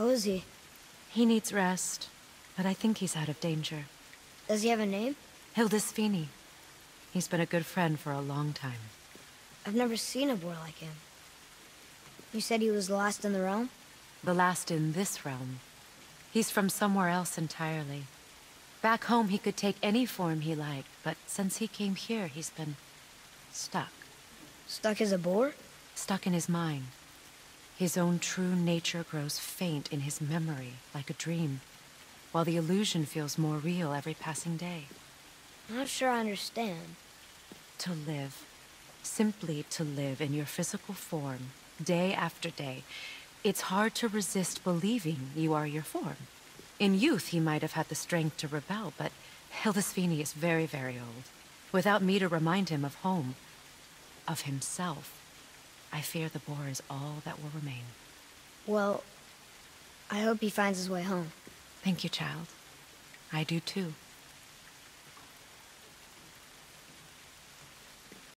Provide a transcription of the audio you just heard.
How is he? He needs rest, but I think he's out of danger. Does he have a name? Hildisvini. He's been a good friend for a long time. I've never seen a boy like him. You said he was the last in the realm? The last in this realm. He's from somewhere else entirely. Back home he could take any form he liked, but since he came here he's been... stuck. Stuck as a boar? Stuck in his mind. His own true nature grows faint in his memory, like a dream, while the illusion feels more real every passing day. I'm not sure I understand. To live. Simply to live in your physical form, day after day. It's hard to resist believing you are your form. In youth, he might have had the strength to rebel, but Hildisvini is very, very old. Without me to remind him of home, of himself, I fear the boar is all that will remain. Well, I hope he finds his way home. Thank you, child. I do too.